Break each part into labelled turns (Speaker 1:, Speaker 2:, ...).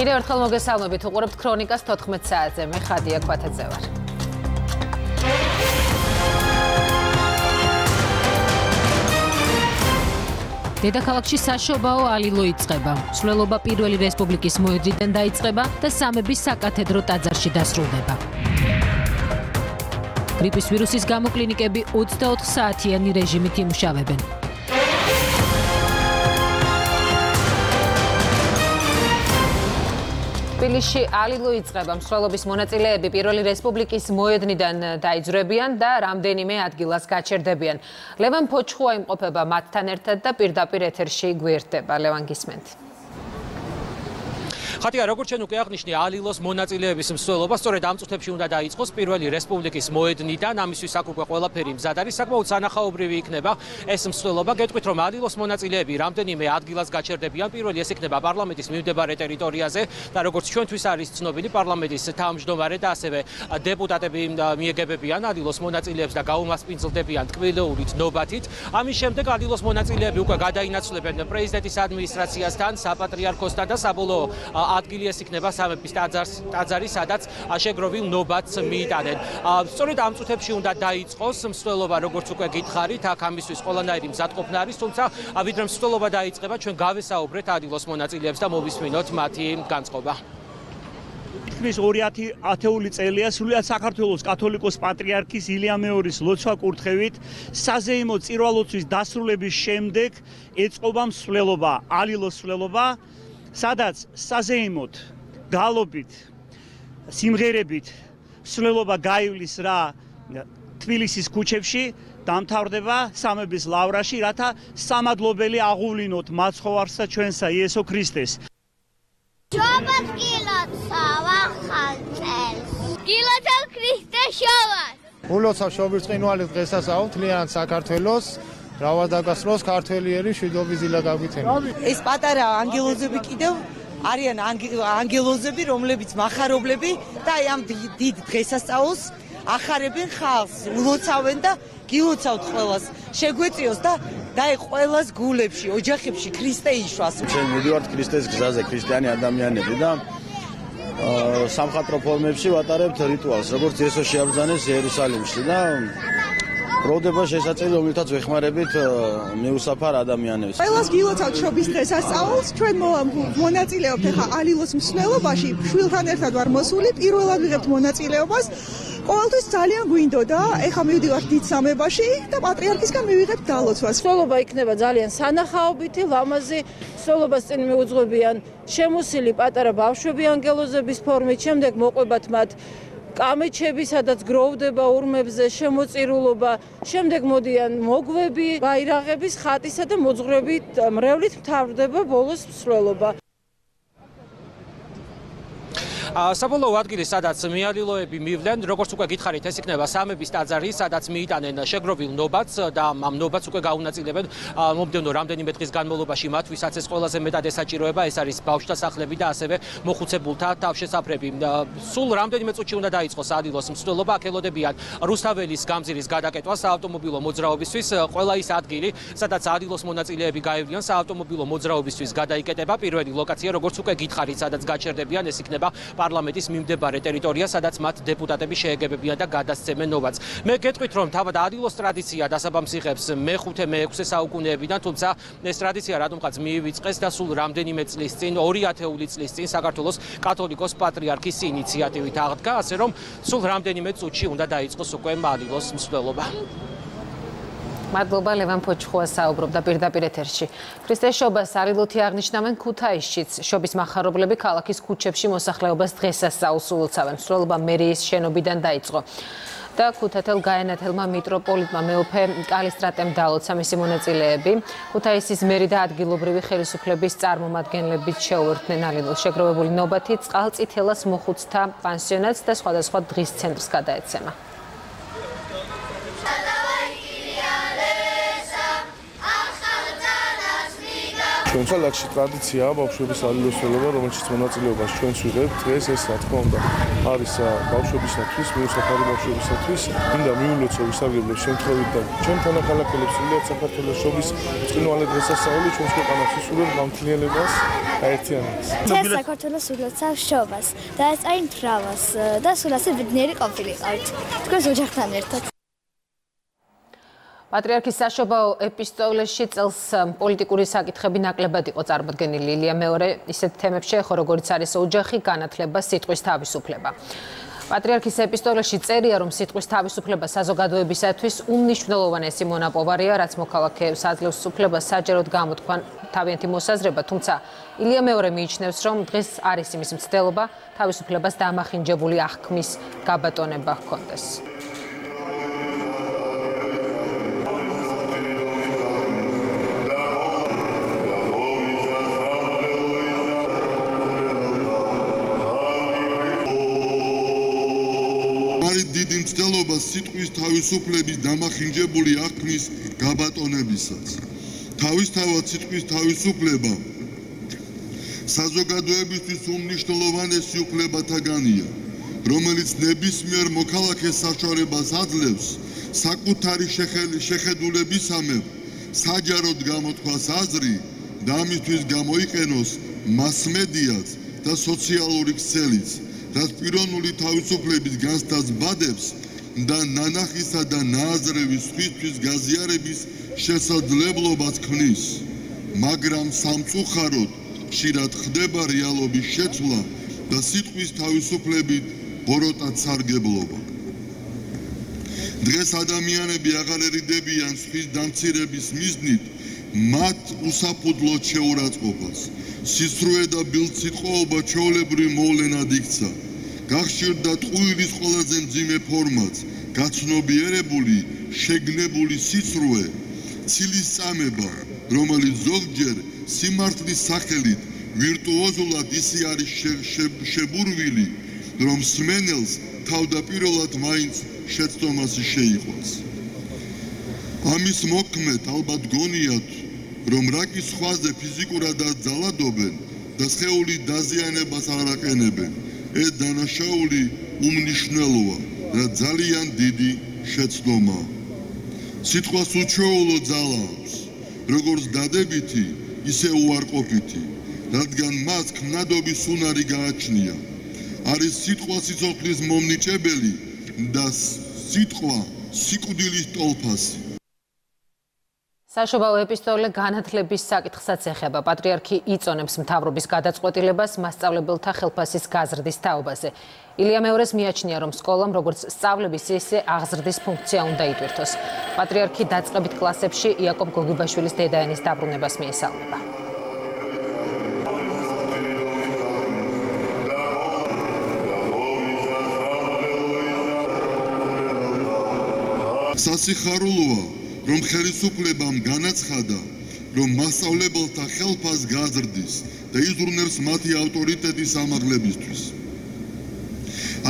Speaker 1: კიდევ ერთხელ მოგესალმებით. უყურებთ ქრონიკას 14 საათზე. მე ხადია ქვათაძე ვარ. დედაქალაქში საშობაო ალილო იწყება. სვლელობა პირველი რესპუბლიკის მოედნიდან დაიწყება და სამების საკათედრო ტაძარში დასრულდება. გრიპის ვირუსის გამო კლინიკები 24 საათიანი რეჟიმით იმუშავებენ. თბილისში ალილო იწყება მსვლელობის მონაწილეები პირველი რესპუბლიკის მოედნიდან დაიძრებიან და რამდენიმე ადგილას გაჩერდებიან. ლევან ფოჩხუა იმყოფება მათთან ერთად და პირდაპირ ეთერში გვერდება. ლევან გისმენთ.
Speaker 2: ხათია როგორც ჩვენ უკვე აღნიშნე ალილოს მონაწილეების მსვლელობა? სწორედ ამ წუთებში უნდა დაიწყოს პირველი რესპუბლიკის მოედნიდან ამისთვის აქ უკვე ყველაფერი მზად არის საკმაოდ სანახაობრივი იქნება ეს მსვლელობა. გეტყვით რომ ალილოს მონაწილეები რამდენიმე ადგილას გაჩერდებიან. პირველი ეს იქნება პარლამენტის მიმდებარე ტერიტორიაზე და როგორც ჩვენთვის არის ცნობილი პარლამენტის თავმჯდომარე და ასევე დეპუტატები მიეგებებიან ალილოს მონაწილეებს და გაუმასპინძლდებიან ტკბილეულით ნობათით ამის შემდეგ ალილოს მონაწილეები უკვე გადაინაცვლებენ პრეზიდენტის ადმინისტრაციასთან საპატრიარქოსთან და საბოლოო ადგილი ეს იქნება სამების ტაძარს ტაძარი სადაც შეგროვილ ნობათს მიიტანენ სწორედ ამ წუთებში უნდა დაიწყოს მსვლელობა როგორც უკვე გითხარით აქ ამისთვის ყველანაირი მზადყოფნა არის თუმცა ვიდრე მსვლელობა დაიწყება ჩვენ გავესაუბრეთ ადილოს მონაწილეებს და მოვისმინოთ მათი განწყობა.
Speaker 3: თქმის 2010 ათეული წელია სრულიად საქართველოს კათოლიკოს პატრიარქის ილია მეორის ლოცვა კურთხევით საზეიმო წირვალოცვის დასრულების შემდეგ ეწყობა მსვლელობა ალილოს მსვლელობა სადაც საზეიმოდ გალობით სიმღერებით სრულობა გაივლის რა თბილისის ქუჩებში დამთავრდება სამების ლავრაში რათა სამადლობელი აღუვლინოთ მაცხოვარს და ჩვენსა იესო ქრისტეს.
Speaker 4: ჯობათ გილოცა ვახალწელს გილოცა ქრისტეს შოვას
Speaker 5: ულოცა შობის წინვალის დღესასაო თლიანად საქართველოს რავადაგასროს ქართველიერი შვიდობის დილა გაგვითენა.
Speaker 6: ეს პატარა ანგელოზები კიდევ არიან ანგელოზები, რომლებიც מחარებლები და აი ამ დიდ დღესასწაულს ახარებენ ხალხს, ულოცავენ და გილოცავთ ყველას. შეგვეციოს და დაი ყველას გულებში, ოჯახებში ქრისტე იშვას.
Speaker 7: ჩვენ მივიდივართ ქრისტეს გზაზე, ქრისტიანი ადამიანები და სამხატრო ფორმებში ვატარებთ რიტუალს, როგორც იესო შეაბრძანეს იერუსალიმში და ბროდება შესაძლებელი რომელთაც ვეხმარებით მეუსაფარ ადამიანებს.
Speaker 8: ყველას გილოცავთ შობის დღესასწაულს. ჩვენ მონაწილეობთ ახლა ალილოს მსვლელობაში. შვილთან ერთად ვარ მოსული, პირველად ვიღებთ მონაწილეობას. ყოველთვის ძალიან გვინდოდა, ეხა მივდივართ დიდ სამებაში და პატრიარქისგან მივიღებთ დალოცვას.
Speaker 9: მსვლელობა იქნება ძალიან სანახაობითი, ლამაზი. მსვლელობას წინ მიუძღვებიან შემოსილი პატარა ბავშვები ანგელოზების ფორმით, შემდეგ მოყვებათ მათ კამეჩები, სადაც გროვდება ურმებზე შემოწირულობა, შემდეგ მოდიან მოგვები, ბაირაღების ხატისა და მოძღვრებით მრევლით მთავრდება ბოლოს მსვლელობა.
Speaker 2: საბოლოო ადგილი სადაც მიალილოები მივლენ როგორც უკვე გითხარით ეს იქნება სამების ტაძარი სადაც მიიტანენ შეგროვილ ნობათს და ამ ნობათს უკვე გაუნაწილებენ. მომდენო რამდენიმე დღის განმავლობაში მათ ვისაც ეს ყველაზე მეტად ესაჭიროება ეს არის ბავშვთა სახლები და ასევე მოხუცებულთა თავშესაფრები. სულ რამდენიმე წუთში უნდა დაიწყოს ადილოს მსვლელობა აკელოდებიან რუსთაველის გამზირის გადაკეთვა საავტომობილო მოძრაობისთვის. ყველა ის ადგილი სადაც ადილოს მონაწილეები გაევლიან საავტომობილო მოძრაობისთვის გადაიკეტება. პირველი ლოკაცია როგორც უკვე გითხარით სადაც გაჩერდებიან ეს იქნება პარლამენტის მიმდებარე ტერიტორია, სადაც მათ დეპუტატები შეეგებებიან და გადასცემენ ნოვაც. მე გეტყვით, რომ თავად ადილოს ტრადიცია დასაბამს იღებს მე-5 მე-6 საუკუნეებიდან, თუმცა ეს ტრადიცია რატომღაც მიივიწყეს და სულ რამდენიმე წლის წინ, 2 ათეული წლის წინ საქართველოს კათოლიკოს პატრიარქის ინიციატივით აღდგა, ასე რომ სულ რამდენიმე წუთში უნდა დაიწყოს უკვე ადილოს მსვლელობა.
Speaker 1: მადლობა ლევან ფოჩხუა საუბრობდა პირდაპირ ეთერში. ქრისტეს შობას არილოთი აღნიშნავენ ქუთაისშიც. შობის מחარებლები ქალაქის ქუჩებში მოსახლეობას დღესასწაულს ულოცავენ. სრულობა მერიის შენობიდან დაიწყო. და ქუთათელ გაენათელმა მიტროპოლიტმა მეუფე კალისტრატემ დაალოცა მისი მონაწილეები. ქუთაისის მერი და ადგილობრივი ხელისუფლების წარმომადგენლები შეუერთდნენ ალილოს შეგროვებული ნობათი წყალწითელას მოხუცთა პანსიონატს და სხვადასხვა დღის ცენტრს გადაეცემა.
Speaker 10: ჩვენ ქალაქში ტრადიციაა ბავშვების ალილოსველობა, რომელშიც მონაწილეობას ჩვენც ვიღებთ. დღეს ეს რა თქმა უნდა არის ბავშვებისათვის, მიუსახარი ბავშვებისათვის, მინდა მიულოცო ვისარგებლო შემთხვევით და ჩვენ თანახალახელებს სულიად საქართველოს შობის წინვალე დღესასწაული ჩვენს ქვეყანას უსურვებ გამთლიანებას და ერთიანობას.
Speaker 11: ჩვენ საქართველოს ულოცავ შობას და ეს აი მრავალს და სულ ასე ბედნიერი ყოფილიყავით. თქვენ ოჯახთან ერთად
Speaker 1: პატრიარქის საშობაო ეპისტოლეში წელს პოლიტიკური საკითხები ნაკლებად იყო წარმოდგენილი. ილია მეორე ისეთ თემებში ხო როგორიც არის ოჯახი განათლება სიტყვის თავისუფლება. პატრიარქის ეპისტოლეში წერია რომ სიტყვის თავისუფლება საზოგადოებისათვის უმნიშვნელოვანესი მონაპოვარია რაც მოქალაქეებს აძლევს უფლებას საჯაროდ გამოთქვან თავიანთი მოსაზრება თუმცა ილია მეორე მიიჩნევს რომ დღეს არის იმის მცდელობა თავისუფლებას დამახინჯებული აღქმის გაბატონება ჰქონდეს
Speaker 12: სიტყვის თავისუფლების დამახინჯებული აღქმის გაბატონებისაც. თავისთავად სიტყვის თავისუფლება საზოგადოებისთვის უმნიშვნელოვანესი უფლებათაგანია, რომელიც ნებისმიერ მოქალაქეს საშუალებას აძლევს საკუთარი შეხედულებისამებრ საჯაროდ გამოთქვას აზრი და ამისთვის გამოიყენოს მასმედიაც და სოციალური ქსელიც. რაც პიროვნული თავისუფლების განსთას ბადებს და ნანახისა და ნააზრევის ხისთვის გაზიარების შესაძლებლობას ქმნის. მაგრამ სამწუხაროდ ხშირად ხდება რეალობის შეცვლა და სიტყვის თავისუფლებით ბოროტად სარგებლობა. დღეს ადამიანები აღარ ერიდებიან სხვის დამცირების მიზნით მათ უსაფუძვლოდ შეურაცხყოფას. სისრუე და ბილციტყოობა ჩაოლებრივ მოვლენად იქცა. გახშირდა ტყუილის ყველაზე მძიმე ფორმაც, გაცნობიერებული, შეგნებული სისრუე, ცილის წამება, რომელიც ზოგჯერ სიმართლის სახელით ვირტუოზულად ისე არის შებურვილი, რომ სმენელს თავდაპირველად მაინც შეცდომასი შეიყვანს. ამის მოქმედ ალბათ გონიათ რომ რაკის ხვაზე ფიზიკურადაც ძალადობენ და სხეული დაზიანებას არ აყენებენ. ეს დანაშაული უმნიშვნელოა და ძალიან დიდი შეცდომა. სიტყვას უჩვეულო ძალა აქვს, როგორც დადებითი, ისე უარყოფითი, რადგან მას ქმნადობის უნარი გააჩნია. არის სიტყვა სიცოცხლის მომნიჭებელი და სიტყვა სიკვდილის ტოლფასი.
Speaker 1: საშობაო ეპისტოლე განათლების საკითხსაც ეხება. პატრიარქი იწონებს მთავრობის გადაწყვეტილებას მასწავლებელთა ხელფასის გაზრდის თაობაზე. ილია მეორეს მიაჩნია, რომ სკოლამ როგორც სწავლების ისე აღზრდის ფუნქცია უნდა იტვირთოს. პატრიარქი დაწყებით კლასებში იაკობ გოგიბაშვილის დედაენის დაბრუნებას მიესალმება.
Speaker 12: სასიხარულოა რომ ხელისუფლებამ განაცხადა, რომ მასწავლებელთა ხელფას გაზრდის და იზრუნებს მათი ავტორიტეტის ამაღლებისთვის.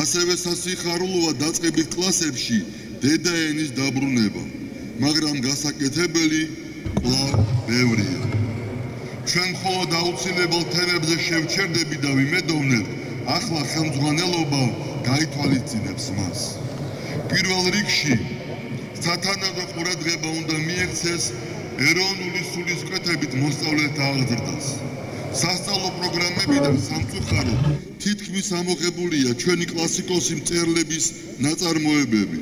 Speaker 12: ასევე სასიხარულოა დაწყებით კლასებში დედაენის დაბრუნება, მაგრამ გასაკეთებელი კვლავ ბევრია. ჩვენ მხოლოდ აუცილებელ თემებზე შევჩერდები და ვიმედოვნებ, ახლა ხელმძღვანელობა გაითვალისწინებს მას. პირველ რიგში სათანადო ყურადღება უნდა მიექცეს ეროვნული სულისკვეთებით მოსწავლეთა აღზრდას. სასწავლო პროგრამებიდან სამწუხაროდ თითქმის ამოღებულია ჩვენი კლასიკოსი მწერლების ნაწარმოებები.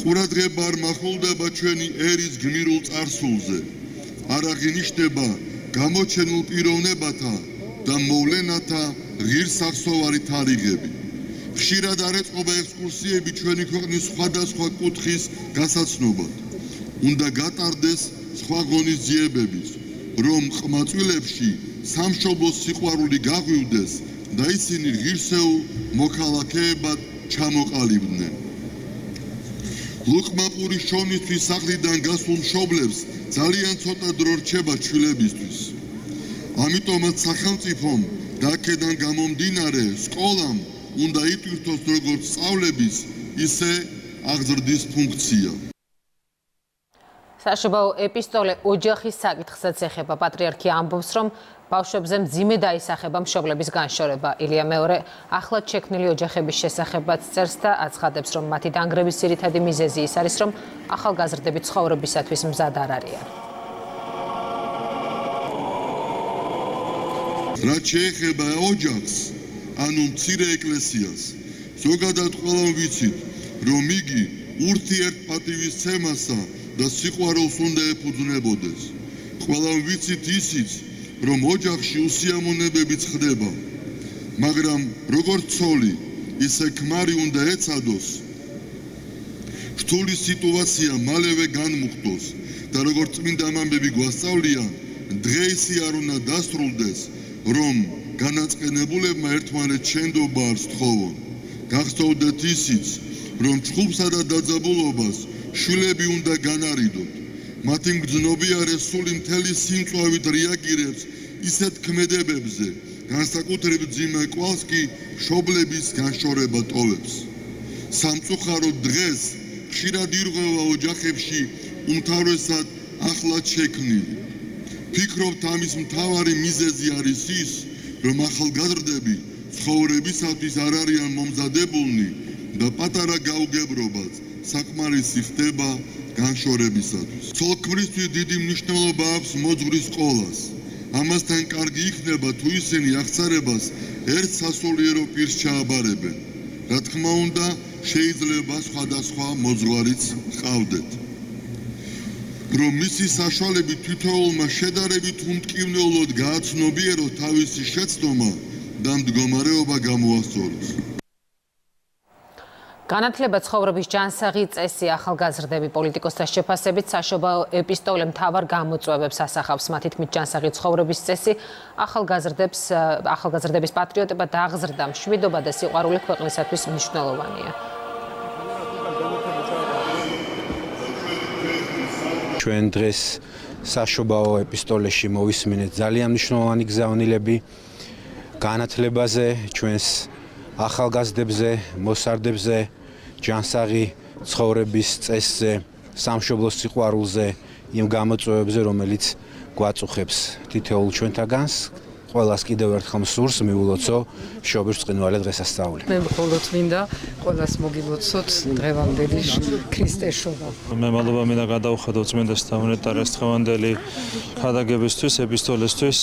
Speaker 12: ყურადღება არ მახულდება ჩვენი ერის გმირულ წარსულზე. არ აღინიშნება გამოჩენილ პიროვნებათა და მოვლენათა ღირსახსოვარი თარიღები. ხშირად არ ეწყობა ექსკურსიები ჩვენი ქვეყნის სხვადასხვა კუთხის გასაცნობად. უნდა გატარდეს სხვა ღონისძიებების, რომ ყმაწვილებში სამშობლოს სიყვარული გაღვივდეს და ისინი ღირსეულ მოქალაქეებად ჩამოყალიბდნენ. ლუკმაპურის შოვნისთვის სახლიდან გასულ მშობლებს ძალიან ცოტა დრო რჩება ჩვილებისთვის. ამიტომაც სახელმწიფომ და აქედან გამომდინარე სკოლამ უნდა იტვირთოს როგორც სწავლების, ისე აღზრდის ფუნქცია.
Speaker 1: საშობაო ეპისტოლე ოჯახის საკითხსაც ეხება. პატრიარქი ამბობს, რომ ბავშვებზე მძიმე დაისახება მშობლების განშორება. ილია მეორე ახლად შექმნილი ოჯახების შესახებაც წერს და აცხადებს, რომ მათი დანგრევის ძირითადი მიზეზი ის არის, რომ ახალგაზრდები ცხოვრებისათვის მზად არ არიან.
Speaker 12: რაც შეეხება ოჯახს, ანუ მცირე ეკლესიას, ზოგადად ყველამ ვიცით, რომ იგი ურთიერთპატივისცემასა და სიყვარულს უნდა ეფუძნებოდეს. ყველამ ვიცით ისიც, რომ ოჯახში უსიამონებებიც ხდება, მაგრამ როგორც ცოლი, ისე ქმარი უნდა ეცადოს? რთული სიტუაცია მალევე განმუხტოს და როგორც წმინდა მამბები გვასწავლიან, დღეისი არ უნდა დასრულდეს, რომ განაწყენებულებმა ერთმანეთს შენდობა არ სთხოვონ. გახსოვდეთ ისიც, რომ ჭხუბსა და დაძაბულობას შვილები უნდა განარიდოთ. მათი მგზნობიარე სული მთელი სიმწვავით რეაგირებს ისეთ ქმედებებზე, განსაკუთრებით ძიმე კვალს კი შობლების განშორება ტოვებს. სამწუხაროდ დღეს ხშირად ირღვევა ოჯახებში უმთავრესად ახლად შექმნილი. ფიქრობთ ამის მთავარი მიზეზი არის ის, რომ ახალგაზრდები ცხოვრებისათვის არ არიან მომზადებულნი და პატარა გაუგებრობაც საკმარისი ხდება განშორებისათვის. ცოლქმრისთვის დიდი მნიშვნელობა აქვს მოძღვრის ყოლას. ამასთან კარგი იქნება თუ ისინი აღწარებას ერთ სასულიერო პირს ჩააბარებენ. რა თქმა უნდა, შეიძლება სხვადასხვა მოძღვარიც ყავდეთ. რომ მისი საშუალებით თითოეულმა შედარებით უმტკივნეულოდ გააცნობიეროს თავისი შეცდომა და მდგომარეობა გამოასწოროს.
Speaker 1: განათლება ცხოვრების ჯანსაღი წესი ახალგაზრდები პოლიტიკოსთა შეფასებით საშობაო ეპისტოლე მთავარ გამოწვევებს ასახავს მათი თქმით ჯანსაღი ცხოვრების წესი ახალგაზრდებს ახალგაზრდების პატრიოტება და აღზრდა მშვიდობა და სიყვარული ქვეყნისათვის მნიშვნელოვანია
Speaker 13: ჩვენ დღეს საშობაო ეპისტოლეში მოვისმინეთ ძალიან მნიშვნელოვანი გზავნილები. განათლებაზე ჩვენს ახალგაზრდებზე, მოსარდებზე, ჯანსაღი ცხოვრების წესზე, სამშობლოს სიყვარულზე, იმ გამოწვევებზე, რომელიც გვაწუხებს თითოეულ ჩვენთაგანს, ყველას კიდევ ერთხელ მსურს მიულოცო შობის წინვალე დღესასწაული.
Speaker 14: მე მხოლოდ მინდა ყველას მოგილოცოთ დღევანდელი ქრისტეს შობა.
Speaker 15: მე მადლობა მინდა გადავხადო წმინდა სტამონეტარეს დღევანდელი ხადაგებისთვის, ეპისტოლესთვის,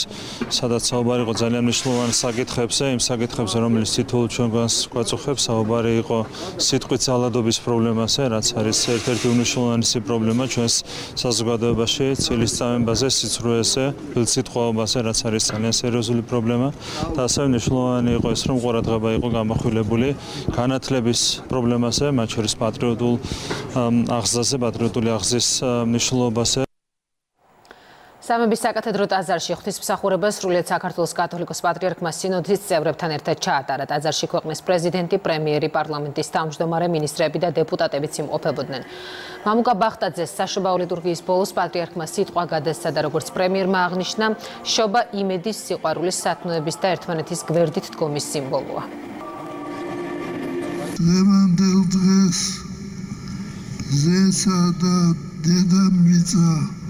Speaker 15: სადაც საუბარი იყო ძალიან მნიშვნელოვანი საკითხებზე, იმ საკითხებზე, რომელიც თითოეულ ჩვენგანს გვაწუხებს, საუბარი იყო სიტყვით ძალადობის პრობლემაზე, რაც არის ერთ-ერთი უნიშნულოვანესი პრობლემა ჩვენს საზოგადოებაში, ცილის წამებაზე, სიცრუეზე, ფილსიტყვაობაზე, რაც არის ძალიან სერიოზული პრობლემა და ასევე მნიშვნელოვანი იყო ის, რომ ყურადღება იყო გამახვილებული განათლების პრობლემაზე, მათ შორის პატრიოტულ აღზაზე, პატრიოტული აღზის მნიშვნელობაზე.
Speaker 1: სამების საკათედრო ტაძარში ღვთისმსახურებას სრულიად საქართველოს კათოლიკოს პატრიარქმა სინოდის წევრებთან ერთად ჩაატარა. ტაძარში ქვეყნის პრეზიდენტი, პრემიერი, პარლამენტის თავმჯდომარე, მინისტრები და დეპუტატებიც იმყოფებოდნენ. მამუკა ბახტაძეს საშობაო ლიტურგიის ბოლოს პატრიარქმა სიტყვა გადასცა და როგორც პრემიერმა აღნიშნა, შობა იმედის, სიყვარულის, სათნოების და ერთმანეთის გვერდით დგომის სიმბოლოა.
Speaker 16: დღეს ზეცა და დედამიწა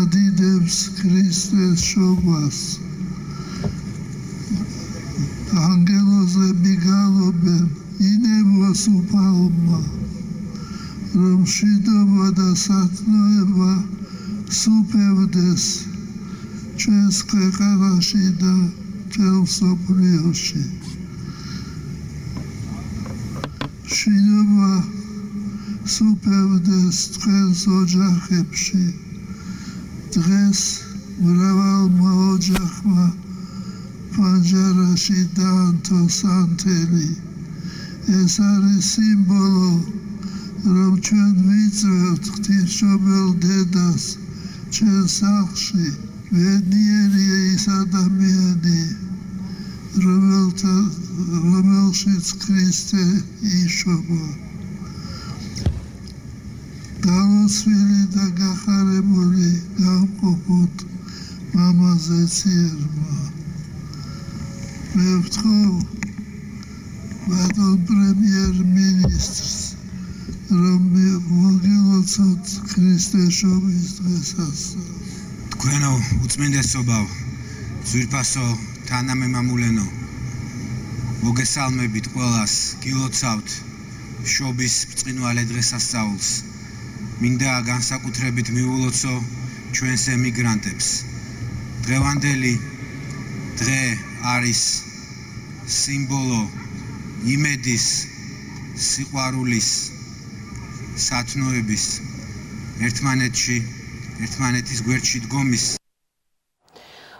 Speaker 16: ადიდებს ქრისტეს შობას. ანგელოზები გალობენ ინებოს უფალმა რომ შვიდობა და სათნოება სუფევდეს ჩვენს ქვეყანაში და ჩვენს სოფლიოში შვიდობა სუფევდეს თქვენს ოჯახებში დღეს მრავალმა ოჯახმა ფანჯარაში დაანთო სანთელი. ეს არის სიმბოლო რომ ჩვენ ვიწევთ ღვთისმშობელ დედას ჩვენ სახლში ვენიერია ის ადამიანი რომელთა რომელშიც ქრისტე იშობა გამოსვილი და გახარებული გამყოფოთ მამაზე ციერმა მე ვთხოვ ბატონ პრემიერ მინისტრს რომ მოგილოცოთ ქრისტე ქრისტეშობის დღესასწაულს.
Speaker 13: თქვენო უწმინდესობავ, ძვირფასო თანამემამულენო, მოგესალმებით ყველას, გილოცავთ შობის ბრწყინვალე დღესასწაულს. მინდა განსაკუთრებით მიულოცო ჩვენს ემიგრანტებს. დღევანდელი დღე არის სიმბოლო იმედის, სიყვარულის, სათნოების ერთმანეთში, ერთმანეთის გვერდში დგომის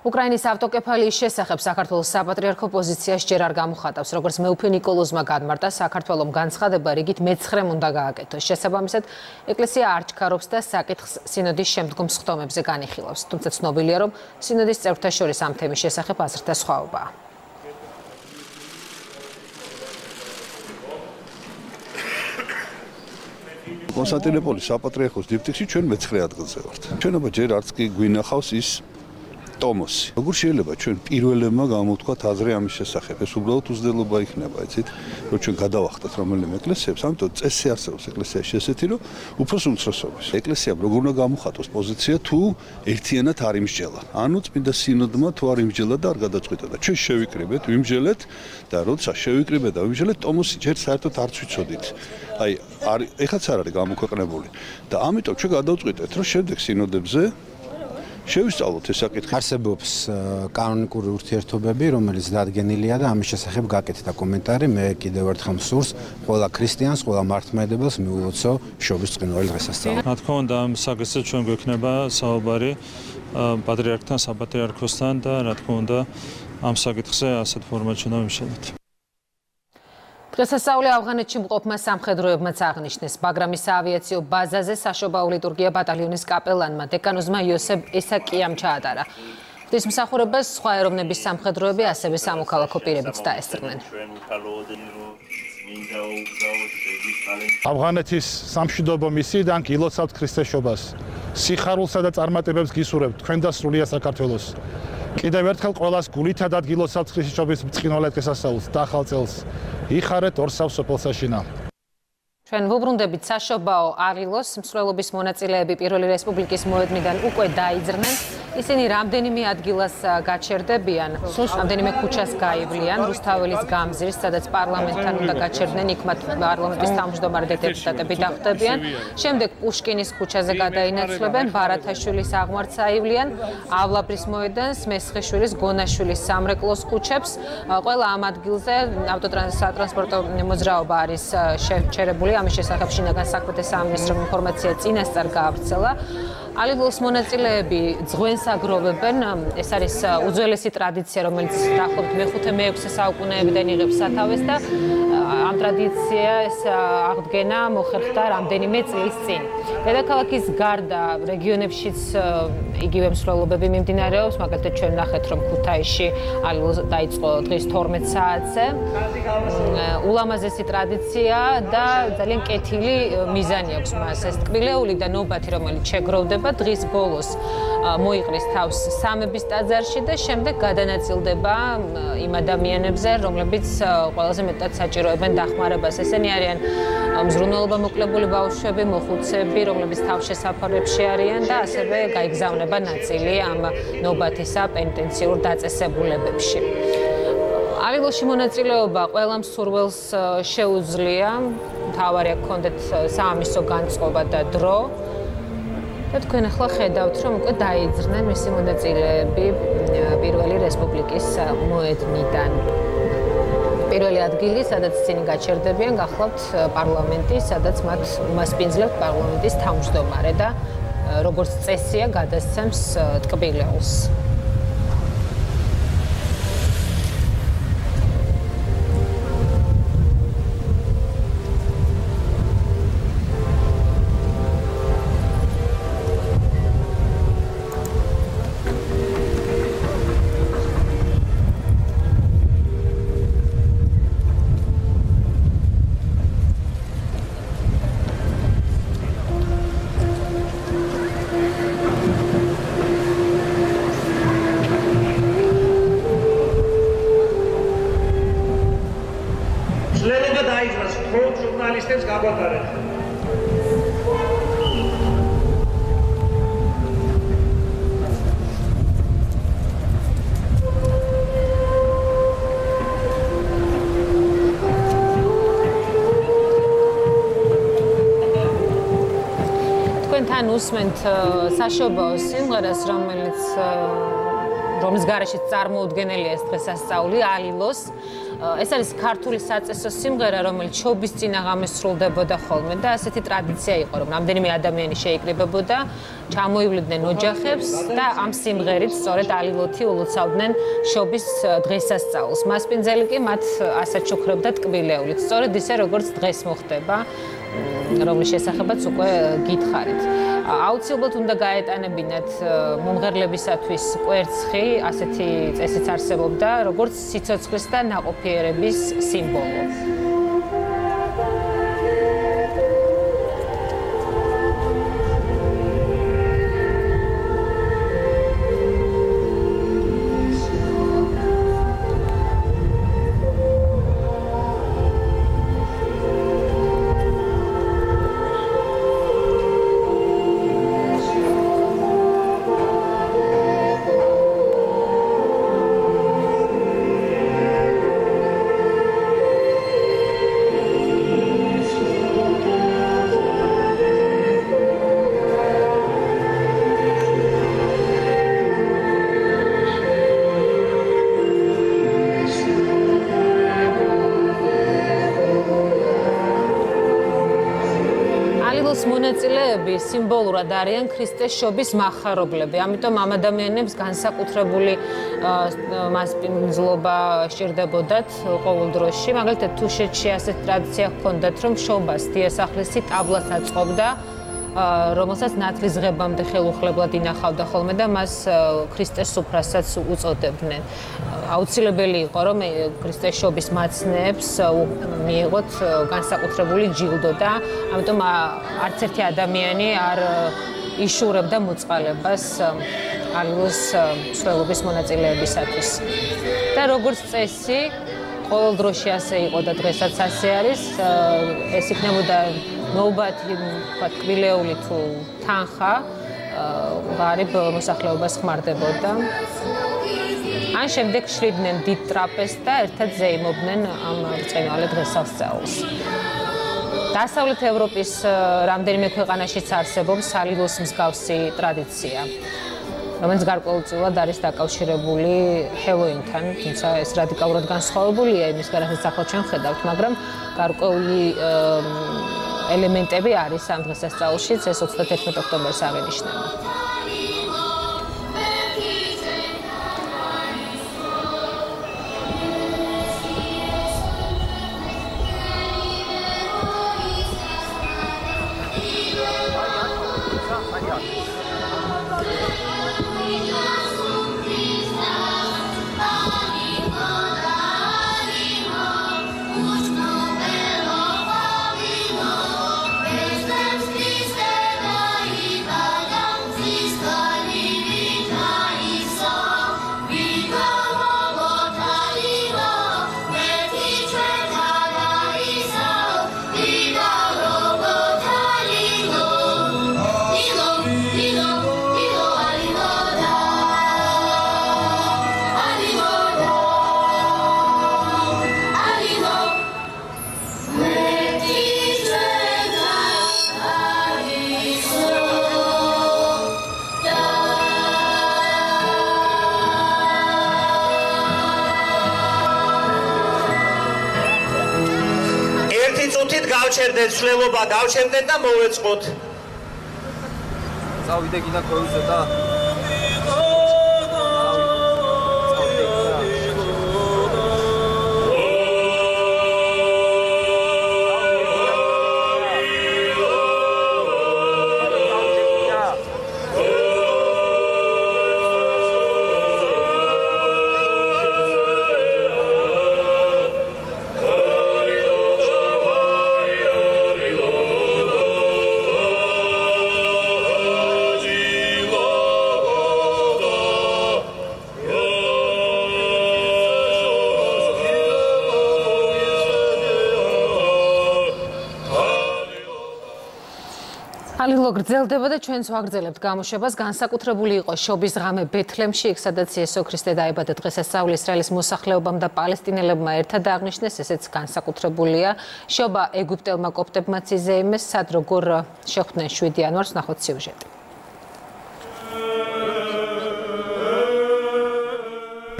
Speaker 1: უკრაინის ავტოკეფალიის შესახებ საქართველოს საპატრიარქო პოზიცია ჯერ არ გამოხატავს. როგორც მეუფე ნიკოლოზმა განმარტა, საქართველოს განცხადება რიგით მეცხრემ უნდა გააკეთოს. შესაბამისად, ეკლესია არ ჩქარობს და საკითხს სინოდის შემდგომ სხდომებზე განიხილავს. თუმცა ცნობილია, რომ სინოდის წევრთა შორის ამ თემის შესახებ აზრთა სხვაობაა.
Speaker 17: კონსტანტინოპოლის საპატრიარქოს დიფტიქში ჩვენ მეცხრე ადგილზე ვართ. ჩვენობა ჯერ არც კი გვინახავს ის ტომოსი. როგორ შეიძლება ჩვენ პირველებმა გამოვთქვათ აზრი ამის შესახებ? ეს უბრალოდ უზდელობა იქნება, იცით? რომ ჩვენ გადავახტათ რომელიმე ეკლესიებს, ამიტომ წესი არსებობს ეკლესიაში ესეთი, რომ უფრო უმცროსობის. ეკლესიამ როგორ უნდა გამოხატოს პოზიცია თუ ერთიანად არ იმსჯელა? ანუ წმინდა სინოდმა თუ არ იმსჯელა და არ გადაწყვიტა და ჩვენ შევიკრიბეთ, ვიმსჯელეთ და როცა შევიკრიბეთ და ვიმსჯელეთ, ტომოსი ჯერ საერთოდ არ ვიცოდით. აი, არ ეხაც არ არის გამოქვეყნებული და ამიტომ ჩვენ გადავწყვიტეთ, რომ შემდეგ სინოდებზე შევისწავლოთ ეს საკითხი.
Speaker 13: არსებობს კანონიკური ურთიერთობები, რომელიც დადგენილია და ამის შესახებ გაკეთდა კომენტარი. მე კიდევ ერთხელ მსურს ყველა ქრისტიანს, ყველა მართლმადიდებელს მიულოცო შობის წინველი დღესასწაული.
Speaker 15: რა თქმა უნდა, ამ საკითხზე ჩვენ გვექნება საუბარი პატრიარქთან, საპატრიარქოსთან და რა თქმა უნდა, ამ საკითხზე ასეთ ფორმატში უნდა ვიმშელოთ.
Speaker 1: დღესასწაული ავღანეთში მყოფმა სამხედროებმაც აღნიშნეს ბაგრამის აავიაციო ბაზაზე საშობაო ლიტურგია ბატალიონის კაპელანმა დეკანოზმა იოსებ ესაკიამ ჩაატარა. ეს მსახურებას სხვა ეროვნების სამხედროები ასევე სამოქალაქო პირებიც დაესწრნენ.
Speaker 18: ავღანეთის სამშვიდობო მისიიდან გილოცავთ ქრისტესობას. სიხარულსა და წარმატებებს გისურვებთ თქვენ და სრულიად საქართველოს. კიდევ ერთხელ ყოველას გულითა დადგილოსავთ ქრისტეშობის ბწყინვალე დღესასწაულს და ახალ წელს. იხარეთ ორსავ სოფელსაშინა.
Speaker 1: ჩვენ ვუბრუნდებით საშობაო არილოს მსვლელობის მონაწილეები პირველი რესპუბლიკის მოედნიდან უკვე დაიძრნენ. ისინი რამდენიმე ადგილას გაჩერდებიან, რამდენიმე ქუჩას გაივლიან, რუსთაველის გამზირს, სადაც პარლამენტთან უნდა გაჩერდნენ, იქ მათ პარლამენტის თავმჯდომარე დეპუტატები დახვდებიან. შემდეგ პუშკინის ქუჩაზე გადაინაცვლებენ, ბარათაშვილის აღმართს აივლიან, ავლაბრის მოედანს, მესხიშვილის, გონაშვილის სამრეკლოს ქუჩებს. ყველა ამ ადგილზე ავტოტრანსპორტო მოძრაობა არის შეჩერებული. ამის შესახებ შინაგან საქმეთა სამინისტრომ ინფორმაცია წინასწარ გაავრცელა. ალიბოს მონაწილეები ძღვენს აგროვებენ. ეს არის უძველესი ტრადიცია, რომელიც დაახლოებით მე-5-მე-6 საუკუნეებიდან იღებს სათავეს და ამ ტრადიციას აღდგენა მოხერხდა რამდენიმე წლის წინ. დედაქალაქის გარდა რეგიონებშიც იგივე მსვლელობები მიმდინარეობს, მაგალითად ჩვენ ნახეთ, რომ ქუთაისში ალიბოს დაიწყო დღის 12 საათზე. ულამაზესი ტრადიცია და ძალიან კეთილი მიზანი აქვს მას. ეს ტკბილეული და ნობათი, რომელიც შეგროვდება დღის ბოლოს მოიყრის თავს სამების ტაძარში და შემდეგ გადანაწილდება იმ ადამიანებზე, რომლებიც ყველაზე მეტად საჭიროებენ დახმარებას. ესენი არიან მზრუნველობა მოკლებული ბავშვები, მოხუცები, რომლებიც თავშესაფარებში არიან და ასევე გაიგზავნება ნაწილი ამ ნობათისა პენტენციურ დაწესებულებებში. ალილოში მონაწილეობა ყველა მსურველს შეუძლია. თავარია გქონდეთ საამისო განწყობა და დრო. და თქვენ ახლა ხედავთ, რომ უკვე დაიძრნენ მისი მონაწილეები პირველი რესპუბლიკის მოედნიდან. პირველი ადგილი, სადაც ისინი გაჩერდებიან, გახლავთ პარლამენტი, სადაც მათ მასპინძლებთ პარლამენტის თავმჯდომარე და როგორც წესია, გადასცემს ტკბილეულს. უსმენთ საშობაო სიმღერას, რომელიც რომლის გარეშე წარმოუდგენელია ეს დღესასწაული ალილოს. ეს არის ქართული საწესო სიმღერა, რომელიც შობის წინაღამეს სრულდებოდა ხოლმე და ასეთი ტრადიცია იყო, რომ რამდენიმე ადამიანი შეიკრიბებოდა, ჩამოივლიდნენ ოჯახებს და ამ სიმღერით სწორედ ალილოთი ულოცავდნენ შობის დღესასწაულს. მასპინძელი კი მათ ასეთ შუქრებდა ტკბილეულით, სწორედ ისე როგორც დღეს მოხდება. რომლის შესახებაც უკვე გითხარით. აუცილებლად უნდა გაეტანებინათ მომღერლებისათვის კვერცხი, ასეთი წესიც არსებობდა, როგორც სიცოცხლის და ნაყოფიერების სიმბოლო. მონაწილეები სიმბოლურად არიან ქრისტეს შობის מחარობლები. ამიტომ ამ ადამიანებს განსაკუთრებული მასპინძლობა სჭირდებოდათ ყოველ დროში. მაგალითად, თუ შეჩი ასეთ ტრადიცია ჰქონდათ, რომ შობას დიასახლისი ტაბლას აწყობდა რომელსაც ნათლის ღებამდე ხელუხლებლად ინახავდა ხოლმე და მას ქრისტეს სუფრასაც უწოდებდნენ. აუცილებელი იყო რომ ქრისტეს შობის მაცნეებს მიიღოთ განსაკუთრებული ჯილდო და ამიტომ არც ერთი ადამიანი არ იშურებდა მოწყალებას ალილოს სველობის მონაწილეებისათვის. და როგორც წესი, ყოველ დროში ასე იყო და დღესაც ასე არის, ეს იქნებოდა ნობათი თქვა კბილეული თუ თანხა ღარიბ მოსახლეობას ხმარდებოდა. ან შემდეგ შრიდნენ დიდ ტრაპეზს და ერთად ზეიმობდნენ ამ ბრწყინვალე დღესასწაულს. დასავლეთ ევროპის რამდენიმე ქვეყანაშიც არსებობს სალილოს მსგავსი ტრადიცია. რომელიც გარკვეულწილად არის დაკავშირებული ჰელოინთან, თუმცა ეს რადიკალურად განსხვავებულია იმის გარდა, რაც ახლა ჩვენ ხედავთ, მაგრამ გარკვეული ელემენტები არის ამ დღესასწაულშიც, ეს 31 ოქტომბერს აღინიშნება.
Speaker 19: გავჩერდეთ შლელობა გავჩერდეთ და მოვეწყოთ წავიდე კიდე ქოიზე და
Speaker 1: გრძელდება და ჩვენც ვაგრძელებთ გამოშვებას. განსაკუთრებული იყო შობის ღამე ბეთლემში. იქ სადაც იესო ქრისტე დაიბადა დღესასწაული ისრაელის მოსახლეობამ და პალესტინელებმა ერთად აღნიშნეს ესეც განსაკუთრებულია. შობა ეგვიპტელმა კოპტებმაც იზეიმეს სად როგორ შეხვდნენ 7 იანვარს ნახოთ სიუჟეტი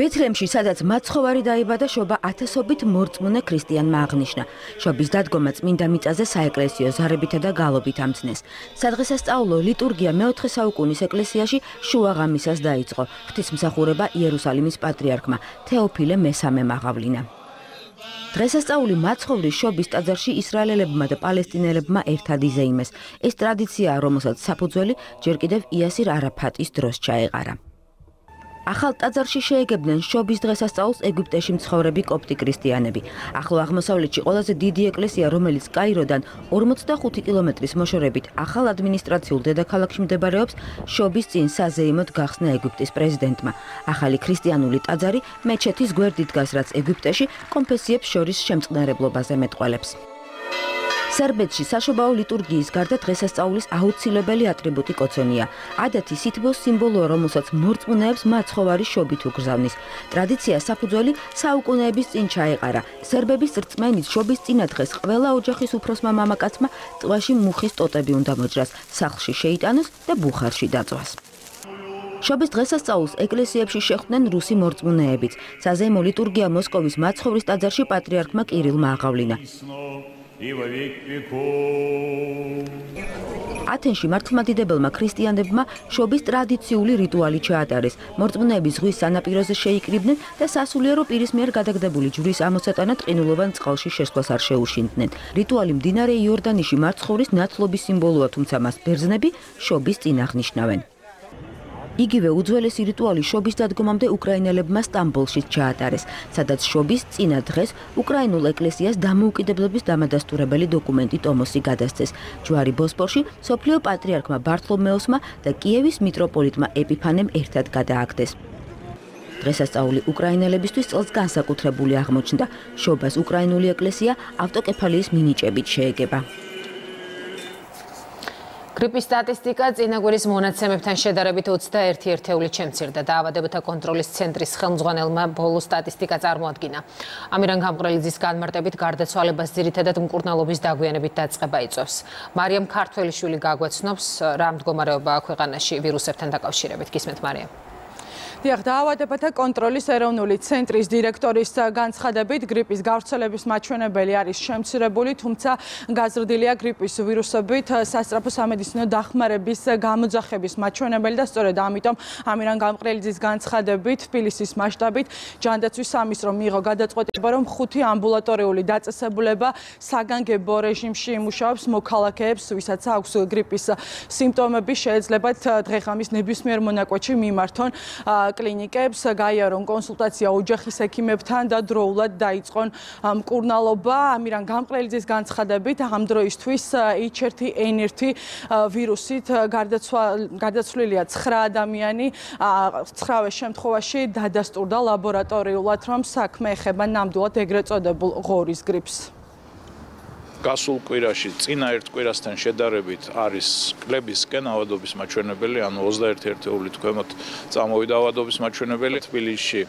Speaker 20: ბეთლემში, სადაც მაცხოვარი დაიბადა, შობა ათასობით მორწმუნე ქრისტიანმა აღნიშნა. შობის დადგომა წმინდა მიწაზე საეკლესიო ზარებითა და გალობით ამცნეს. სადღესასწაულო ლიტურგია მეოთხე საუკუნის ეკლესიაში შუაღამისას დაიწყო. ღვთისმსახურება იერუსალიმის პატრიარქმა თეოფილე მესამემ აღავლინა. დღესასწაული მაცხოვრის შობის ტაძარში ისრაელელებმა და პალესტინელებმა ერთად იზეიმეს. ეს ტრადიციაა, რომელსაც საფუძველი ჯერ კიდევ იასირ არაფატის დროს ჩაეყარა. ახალ ტაძარში შეეგებნენ შობის დღესასწაულს ეგვიპტეში მცხოვრები კოპტი ქრისტიანები. ახლო აღმოსავლეთში ყველაზე დიდი ეკლესია, რომელიც კაიროდან 45 კილომეტრის მოშორებით ახალ ადმინისტრაციულ დედაქალაქში მდებარეობს, შობის წინ საზეიმოდ გახსნა ეგვიპტის პრეზიდენტმა. ახალი ქრისტიანული ტაძარი მეჩეთის გვერდით დგას, რაც ეგვიპტეში კონფესიებს შორის შემწყნარებლობაზე მეტყველებს. სერბეთში საშობაო ლიტურგიის გარდა დღესასწაულის აუცილებელი ატრიბუტი კოცონია. ადათი სითბოს სიმბოლოა, რომელსაც მორწმუნეებს მაცხოვარი შობით უგზავნის. ტრადიცია საფუძველი საუკუნეების წინ ჩაეყარა. სერბების რწმენით შობის წინადღეს ყველა ოჯახის უფროსმა მამაკაცმა ტყვაში მუხის ტოტები უნდა მოჭრას, სახლში შეიტანოს და ბუხარში დაწვას. შობის დღესასწაულს ეკლესიებში შეხვდნენ რუსი მორწმუნეებიც. საზეიმო ლიტურგია მოსკოვის მაცხოვრის ტაძარში პატრიარქმა კირილმა აღავლინა. и во век веков. ათენში მართლმადიდებელმა ქრისტიანებმა შობის ტრადიციული რიტუალი ჩაატარეს. მორწმუნეები ზღვის სანაპიროზე შეიკრიბნენ და სასულიერო პირის მიერ გადაგდებული ჯვრის ამოსატანად ყინულოვან წყალში შესვლას არ შეუშინდნენ. რიტუალი მდინარე იორდანიში მარცხორის ნათლობის სიმბოლოა, თუმცა მას ბერძნები შობის წინ აღნიშნავენ. იგივე უძველესი რიტუალი შობის დადგომამდე უკრაინელებმა სტამბოლში ჩაატარეს, სადაც შობის წინა დღეს უკრაინულ ეკლესიას დამოუკიდებლობის დამადასტურებელი დოკუმენტი ტომოსი გადასცეს. ჯვარი ბოსპორში სოფლიო პატრიარქმა ბართლომეოსმა და კიევის მიტროპოლიტმა ეპიფანემ ერთად გადააგდეს. დღესასწაული უკრაინელებისთვის წელს განსაკუთრებული აღმოჩნდა. შობას უკრაინული ეკლესია ავტოკეფალიის მინიჭებით შეეგება.
Speaker 1: გრიპის სტატისტიკა წინაგვრის მონაცემებთან შედარებით 21 ერთეულით შემცირდა. დაავადებათა კონტროლის ცენტრის ხელმძღვანელმა ბოლო სტატისტიკა წარმოადგინა. ამირან გამყრელიძის განმარტებით გარდაცვალებას ძირითადად მკურნალობის დაგვიანებით დაწყება იწვევს. მარიამ ქართველიშვილი გაგვეცნობს რა მდგომარეობაა ქვეყანაში ვირუსებთან დაკავშირებით. გისმენთ მარიამ.
Speaker 21: დიახ, დაავადებათა კონტროლის ეროვნული ცენტრის დირექტორის განცხადებით, გრიპის გავრცელების მაჩვენებელი არის შემცირებული, თუმცა გაზრდილია გრიპის ვირუსებით სასწრაფო სამედიცინო დახმარების გამოძახების მაჩვენებელი და სწორედ ამიტომ ამირან გამყრელიძის განცხადებით, თბილისის მასშტაბით ჯანდაცვის სამინისტრო მიიღო გადაწყვეტილება, რომ ხუთი ამბულატორიული დაწესებულება საგანგებო რეჟიმში იმუშავებს მოქალაქეებს, ვისაც აქვს გრიპის სიმპტომები, შეეძლებათ დღეღამის ნებისმიერ მონაკვეთში მიმართონ კლინიკებს გაიარონ კონსულტაცია ოჯახის ექიმებთან და დროულად დაიწყონ მკურნალობა. ამირან გამყრელიძის განცხადებით, ამ დროისთვის H1N1 ვირუსით გარდაცვლილია 9 ადამიანი. 9-ვე შემთხვევაში დადასტურდა ლაბორატორიულად, რომ საქმე ეხება ნამდვილად ეგრეთ წოდებულ ღორის გრიპს.
Speaker 22: გასულ კვირაში წინა ერთ კვირასთან შედარებით არის კლებისკენ ავადობის მაჩვენებელი, ანუ 21 ერთეულით ქვემოთ წამოვიდა ავადობის მაჩვენებელი თბილისში.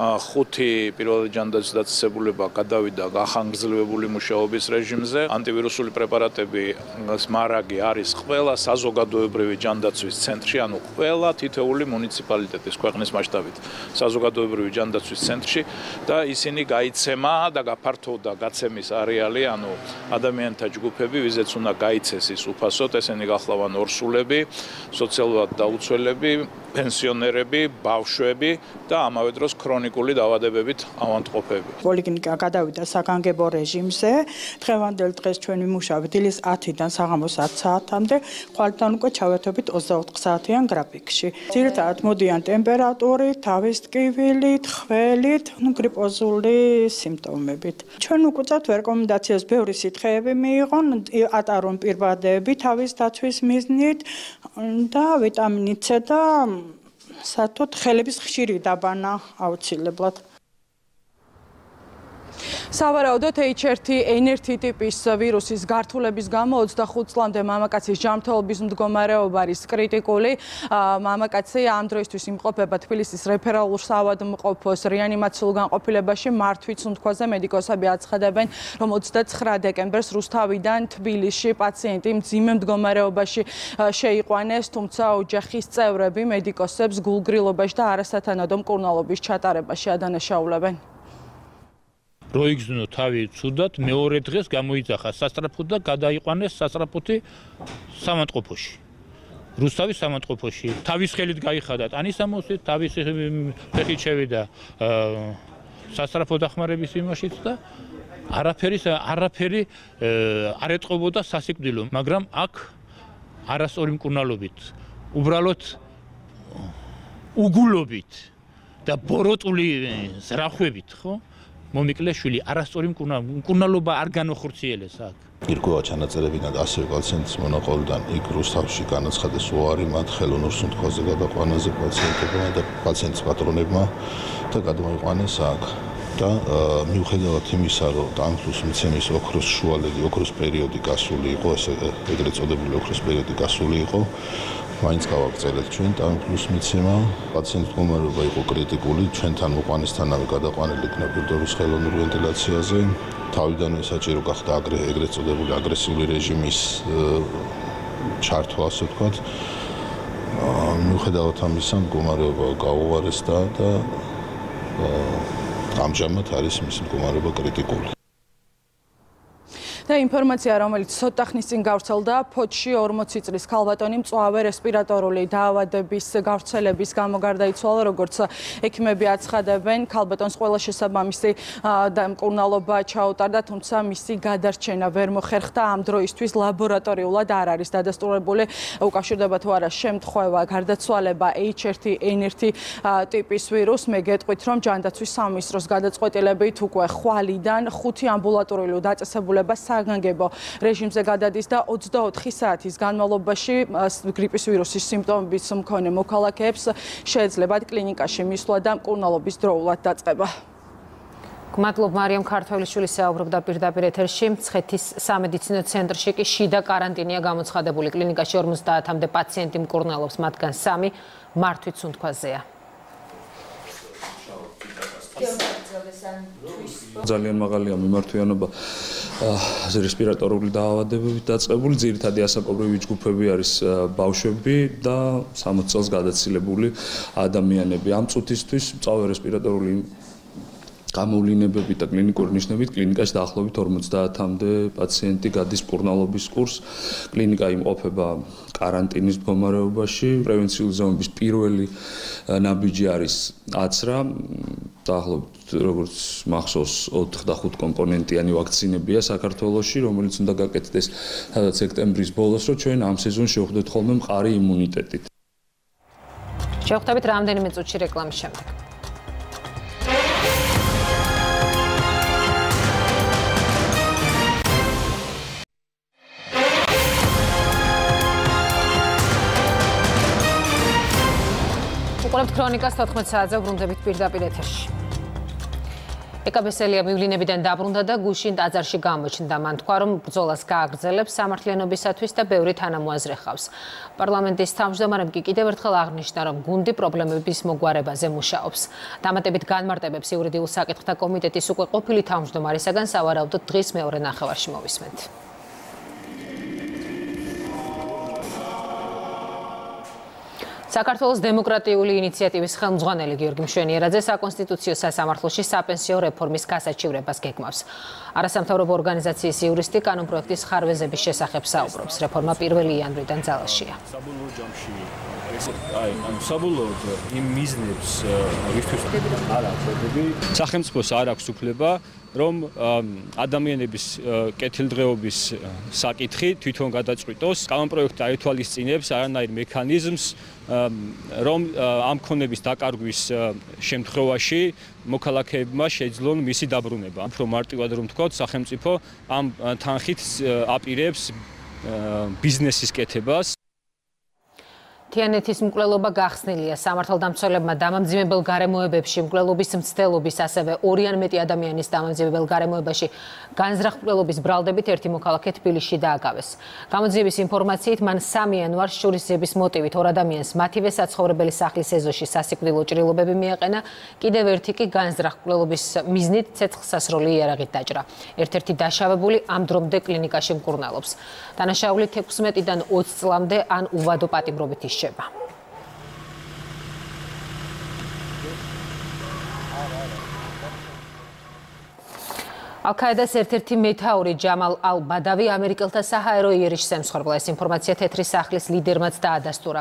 Speaker 22: ხუთი პირველი ჯანდაცვის დაწესებულება გადავიდა გახანგრძლივებული მუშაობის რეჟიმზე. ანტივირუსული პრეპარატები მარაგი არის ყველა საზოგადოებრივი ჯანდაცვის ცენტრში, ანუ ყველა თითოეული მუნიციპალიტეტის ქვეყნის მასშტაბით საზოგადოებრივი ჯანდაცვის ცენტრში და ისინი გაიცემა და გაფართოვდა გაცემის არეალი, ანუ ადამიანთა ჯგუფები, ვიზეც უნდა გაიცეს ის უფასოდ, ესენი გახლავან ორსულები, სოციალურად დაუცველები, პენსიონერები, ბავშვები და ამავე დროს ქრონიკული დაავადებებით ავადმყოფები.
Speaker 23: პოლიკლინიკა გადავიდა საგანგებო რეჟიმზე. დღევანდელ დღეს ჩვენ ვიმუშავებთ დილის 10-დან საღამოს 10 საათამდე, ხვალთან უკვე ჩავერთვებით 24 საათიან გრაფიკში. ძირითადად მოდიან ტემპერატურით, თავის ტკივილით, ხველით, ну გრიპოზული სიმპტომებით. ჩვენ უკვეწავთ რეკომენდაციას ბევრი სითხეები მიიღონ, ატარონ პირბადეები თავის დაცვის მიზნით და ვიტამინი C და საერთოდ ხელების ხშირი დაბანა აუცილებლად.
Speaker 21: სავარაუდოდ H1N1 ტიპის ვირუსის გართულების გამო 25 წლამდე მამაკაცის ჯანმრთელობის მდგომარეობა არის კრიტიკული. მამაკაცი ამ დროისთვის იმყოფება თბილისის რეფერალურ საავადმყოფოს რეანიმაციულ განყოფილებაში. მართვით სუნთქვაზე მედიკოსები აცხადებენ, რომ 29 დეკემბერს რუსთავიდან თბილისში პაციენტი მძიმე მდგომარეობაში შეიყვანეს, თუმცა ოჯახის წევრები მედიკოსებს გულგრილობაში და არასათანადო მკურნალობის ჩატარებაში ადანაშაულებენ.
Speaker 24: როიგზნო თავი ცუდად მეორე დღეს გამოიძახა სასტრაფოდ და გადაიყვანეს სასტრაფოთი სამანტყოფოში. რუსთავის სამანტყოფოში. თავის ხელით გაიხადა ტანისამოსით თავის ფეხით შევიდა სასტრაფო დახმარების იმაშიც და არაფერი არაფერი არ ეტყობოდა სასიკვდილო მაგრამ აქ არასწორი მკურნალობით უბრალოდ უგულობით და ბოროტული ზრახვებით ხო მომიკლეშვილი არასწორი მკურნალობა არ განახორციელეს აქ.
Speaker 25: ირკვევა ჩანაწერებიდან ასევე პაციენტის მონაყოლიდან იქ რუსთავში განაცხადეს უარი მათ ხელოვნურ სუნთქვაზე გადაყვანაზე პაციენტებმა და პაციენტის პატრონებმა და გადმოიყვანეს აქ. და მიუხედავად იმისა, რომ ტანფლუს მიცემის ოქროს შუალედი, ოქროს პერიოდი გასული იყო, ესე ეგრეთ წოდებული ოქროს პერიოდი გასული იყო, მაინც გავაგრძელეთ ჩვენ ტან პლუს მიცემა. პაციენტის მდგომარეობა იყო კრიტიკული ჩვენთან მოყვანისთანავე გადაყვანილი იქნა ფილტვების ხელოვნურ ვენტილაციაზე თავიდანვე საჭირო გახდა აგრე ეგრეთ წოდებული აგრესიული რეჟიმის ჩართვა ასე ვთქვათ. მიუხედავად ამისა მდგომარეობა გაუარესდა და ამჟამად არის მისი მდგომარეობა კრიტიკული
Speaker 21: და ინფორმაცია რომელიც ცოტა ხნის წინ გავრცელდა ფოჩში 40 წლის ქალბატონი მწვავე რესპირატორული დაავადების გავრცელების გამო გარდაიცვალა როგორც ექიმები აცხადებენ. ქალბატონს ყველა შესაბამისი მკურნალობა ჩაუტარდა თუმცა მისი გადარჩენა ვერ მოხერხდა. ამ დროისთვის ლაბორატორიულად არ არის დადასტურებული. უკავშირდება თუ არა შემთხვევა გარდაცვალება H1N1 ტიპის ვირუს. მე გეტყვით რომ ჯანდაცვის სამინისტროს გადაწყვეტილებით უკვე ხვალიდან ხუთი ამბულატორიული დაწესებულება საგანგებო რეჟიმზე გადადის და 24 საათის განმავლობაში გრიპის ვირუსის სიმპტომების მქონე მოქალაქეებს შეეძლებათ კლინიკაში მისვლა და მკურნალობის დროულად დაწყება.
Speaker 1: გმადლობ მარიამ ქართველიშვილი საუბრობდა პირდაპირ ეთერში მცხეთის სამედიცინო ცენტრში კი შიდა კარანტინია გამოცხადებული კლინიკაში 50-მდე პაციენტი მკურნალობს მათგან 3 მართვით სუნთქვაზეა.
Speaker 15: ძალიან მაღალია მიმართვიანობა რესპირატორული დაავადებებით დაწყებული ძირითადი ასაკობრივი ჯგუფები არის ბავშვები და 60 წელს გადაცილებული ადამიანები. ამ წუთისთვის წავე რესპირატორული გამოვლინებებით და კლინიკური ნიშნებით კლინიკაში დაახლოებით 50-მდე პაციენტი გადის მკურნალობის კურსს. კლინიკა იმყოფება каранტინის მდგომარეობაში. პრევენციული ზომების პირველი ნაბიჯი არის აცრა. დაახლოებით როგორც მახსოვს 4 და 5 კომპონენტიანი ვაქცინებია საქართველოში, რომელიც უნდა გაკეთდეს სადაც სექტემბრის ბოლოს, რომ ჩვენ ამ სეზონს შევხვდეთ ხოლმე მყარი იმუნიტეტით.
Speaker 1: შევხვდებით რამდენიმე წუთში რეკლამის შემდეგ. ქრონიკას 14 საათზე ბრუნდებით პირდაპირ ეთერში. ეკაბესელია მივლინებიდან დაბრუნდა და გუშინ ტაძარში გამოჩნდა. მან თქვა, რომ ბრძოლას გააგრძელებს სამართლიანობისათვის და ბევრი თანამოაზრე ხავს. პარლამენტის თავმჯდომარემ კი კიდევ ერთხელ აღნიშნა, რომ გუნდი პრობლემების მოგვარებაზე მუშაობს. დამატებით განმარტებებს იურიდიულ საკითხთა კომიტეტის უკვე ყოფილი თავმჯდომარისაგან სავარაუდოდ დღის მეორე ნახევარში მოვისმენთ. საქართველოს დემოკრატიული ინიციატივის ხელმძღვანელი გიორგი მშვენიერაძე საკონსტიტუციო სასამართლოში საპენსიო რეფორმის გასაჩივრებას გეგმავს. არასამთავრობო ორგანიზაციის იურისტი კანონპროექტის ხარვეზების შესახებ საუბრობს. რეფორმა პირველი იანვრიდან ძალაშია. საბოლოო ჯამში
Speaker 26: აი, ანუ საბოლოოდ იმ მიზნებს რისთვის არ აქვს შედეგი. სახელმწიფოს არ აქვს უფლება რომ ადამიანების კეთილდღეობის საკითხი თვითონ გადაწყვიტოს. კანონპროექტი აითვალისწინებს არანაირ მექანიზმს რომ ამ ქონების დაკარგვის შემთხვევაში მოქალაქეებმა შეძლონ მისი დაბრუნება. უფრო მარტივად რომ თქვა, სახელმწიფო ამ თანხით აპირებს ბიზნესის კეთებას
Speaker 1: თიანეთის მკვლელობა გახსნილია სამართალდამცველებმა დამამძიმებელ გარემოებებში მკვლელობის მცდელობის ასევე ორი ან მეტი ადამიანის დამამძიმებელ გარემოებაში განზრახ მკვლელობის ბრალდებით ერთი მოქალაქე თბილისში დააგავეს. გამოძიების ინფორმაციით მან 3 იანვარს შურისძიების მოტივით ორ ადამიანს მათივე საცხოვრებელი სახლის ეზოში სასიკვდილო ჭრილობები მიაყენა, კიდევ ერთი კი განზრახ მკვლელობის მიზნით ცეცხლსასროლი იარაღით დაჭრა. ერთ-ერთი დაშავებული ამ დრომდე კლინიკაში მკურნალობს. დანაშაული 16-დან 20 წლამდე ან უვადო პატიმრობით ის რჩება. ალ-ქაიდას ერთ-ერთი მეთაური ჯამალ ალ-ბადავი ამერიკელთა საჰაერო იერიშს ემსხვერპლა. ეს ინფორმაცია თეთრი სახლის ლიდერმაც დაადასტურა.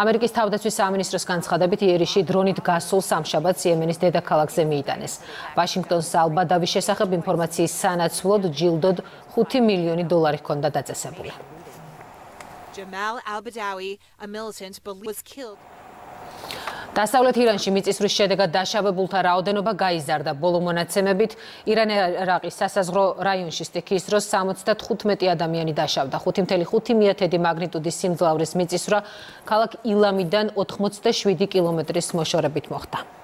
Speaker 1: ამერიკის თავდაცვის სამინისტროს განცხადებით იერიში დრონით გასულ სამშაბათს იემენის დედაქალაქზე მიიტანეს. ვაშინგტონს ალ-ბადავის შესახებ ინფორმაციის სანაცვლოდ ჯილდოდ 5 მილიონი დოლარი ჰქონდა დაწესებული. Jamal al-Badawi, a militant, was killed. დასავლეთ ირანში მიწისძვრის შედეგად დაშავებულთა რაოდენობა გაიზარდა. ბოლო მონაცემებით, ირან-ერაყის სასაზღვრო რაიონში სტიქიის დროს 75 ადამიანი დაშავდა. 5.5 მაგნიტუდის სიმძლავრის მიწისძვრა ქალაქ ილამიდან 87 კილომეტრის მოშორებით მოხდა.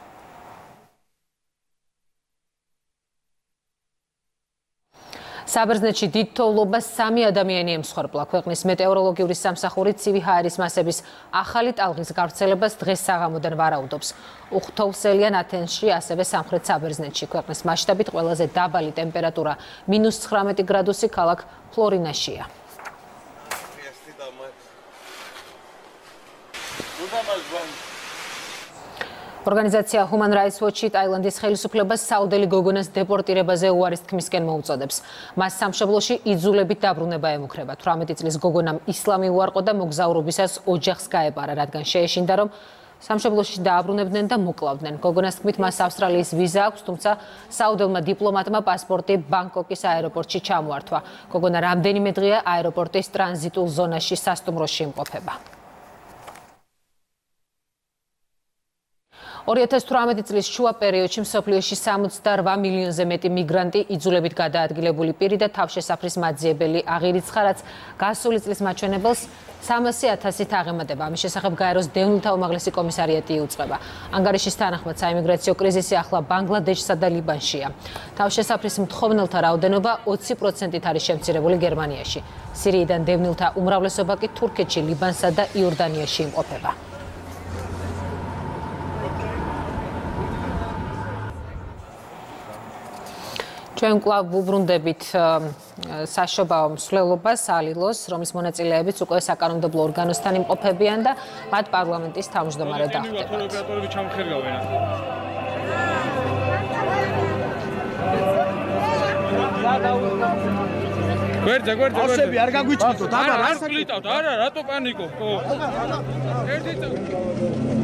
Speaker 1: საბერძნეთში დიდ თოვლობას სამი ადამიანი ემსხვერპლა. ქვეყნის მეტეოროლოგიური სამსახური ცივი ჰაერის მასების ახალი ტალღის გავრცელებას დღეს საღამოდან ვარაუდობს. უხთოვსელიან ათენში, ასევე სამხრეთ საბერძნეთში ქვეყნის მასშტაბით ყველაზე დაბალი ტემპერატურა -19 გრადუსი ქალაქ ფლორინაშია. ორგანიზაცია Human Rights Watch-ი ტაილანდის ხელისუფლებას საუდელი გოგონას დეპორტირებაზე უარის თქმისკენ მოუწოდებს. მას სამშობლოში იძულებით დაბრუნება ემუქრება. 18 წლის გოგონამ ისლამი უარყო და მოგზაურობისას ოჯახს გაეპარა, რადგან შეეშინდა, რომ სამშობლოში დააბრუნებდნენ და მოკლავდნენ. გოგონას თქმით, მას ავსტრალიის ვიზა აქვს, თუმცა საუდელმა დიპლომატმა პასპორტი ბანგკოკის აეროპორტში ჩამოართვა. გოგონა რამდენიმე დღეა აეროპორტის ტრანზიტულ ზონაში სასტუმროში იმყოფება. 2018 წლის შუა პერიოდში მსოფლიოში 68 მილიონზე მეტი მიგრანტი იძულებით გადაადგილებული პირი და თავშესაფრის მაძიებელი აღირიცხა, რაც გასული წლის მაჩვენებელს 300.000-ით აღემატება. ამის შესახებ გაეროს დევნილთა უმაღლესი კომისარიატი იუწყება. ანგარიშის თანახმად საიმიგრაციო კრიზისი ახლა ბანგლადეშსა და ლიბანშია. თავშესაფრის მთხოვნელთა რაოდენობა 20%-ით არის შემცირებული გერმანიაში. სირიიდან დევნილთა უმრავლესობა კი თურქეთში, ლიბანსა და იორდანიაში იმყოფება. ჩვენ კლავ ვუბრუნდებით საშობაო მსვლელობას ალილოს, რომლის მონაწილეებიც უკვე საკანონმდებლო ორგანოსთან იმყოფებიან და მათ პარლამენტის თავმჯდომარე დახვდებათ.
Speaker 27: გვერდზე, გვერდზე,
Speaker 28: ასები არ გაგვიჭრიტოთ, აბა,
Speaker 27: რა გლიტავთ? არა, რატო პანიკო? ხო. ერთი მე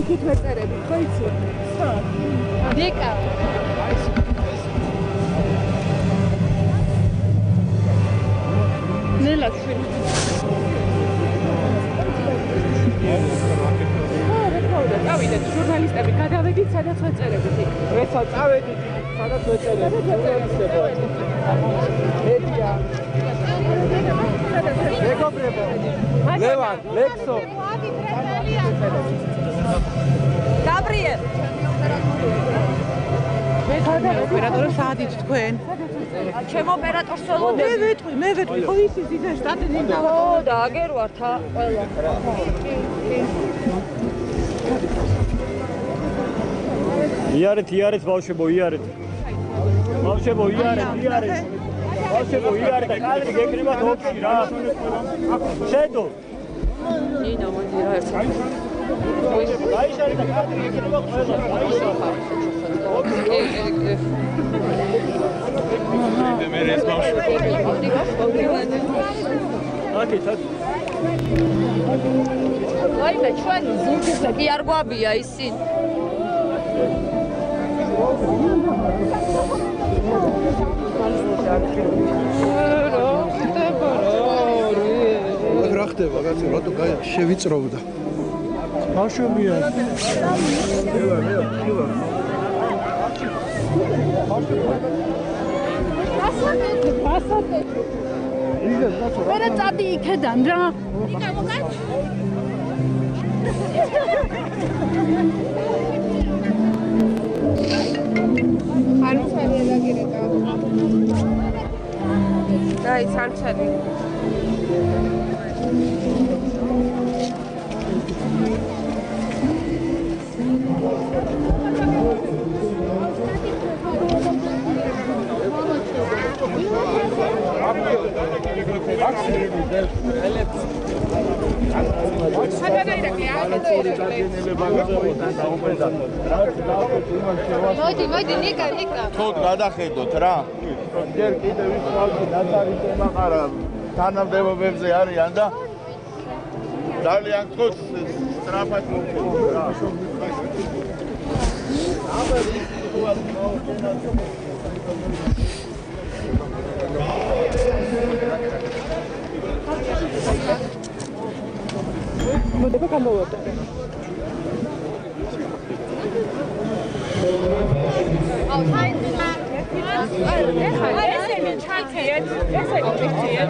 Speaker 29: იქით მეწერები ხო იცი? სა. დეკა. ნელა შვილი. წავიდეთ. ჟურნალისტები გადავედით სადაც ვეწერებით იქ
Speaker 28: ესა წავედით სადაც ვეწერებით ჟურნალისტებო ედია მეგობრებო. ლევან ლექსო.
Speaker 29: გაბრიელ.
Speaker 21: მე ხარდა ოპერატორი საათით თქვენ.
Speaker 29: ჩემ ოპერატორს ველოდები
Speaker 21: მე ვეტყვი მე ვეტყვი. ხო ის ის ის შტატი დინდა
Speaker 29: ხო და აგერვართ ყველა კი კი
Speaker 26: იარეთ, იარეთ, ბავშვებო, იარეთ. ბავშვებო, იარეთ, იარეთ. ბავშვებო, იარეთ, კადრი გეკრიბათ ოფში რა. შედო.
Speaker 29: ნინო, მოდი რა ერთ.
Speaker 26: გაიშალე და კადრი გეკრიბათ ყველა.
Speaker 27: მე ეს ბავშვი.
Speaker 26: აკი, აკი.
Speaker 29: ვაიმე, ჩვენ ზურგზე კი არ გვაბია ისინ.
Speaker 28: რა ხდება? კაცო რატო შევიწროვდა?
Speaker 18: ბავშვებია
Speaker 29: მერე წადი იქედან რა. არ მიცანი დაგირეკა დაი სანჩალი
Speaker 27: მოდი, მოდი, ნიკა, ნიკა.
Speaker 30: თუ გადახედოთ რა. ჯერ კიდევ ის ხალხი ნაცარი თემა ყარა თანამდებობებზე არიან და ძალიან თქო სტრაფად მოვხდით რა. აბა ის თუ არ მოხდენა
Speaker 21: მოდება გამოვადა.
Speaker 29: აუ თაიძმა. აი ესენი ჩაქეთ. ესენი ჩიქთია.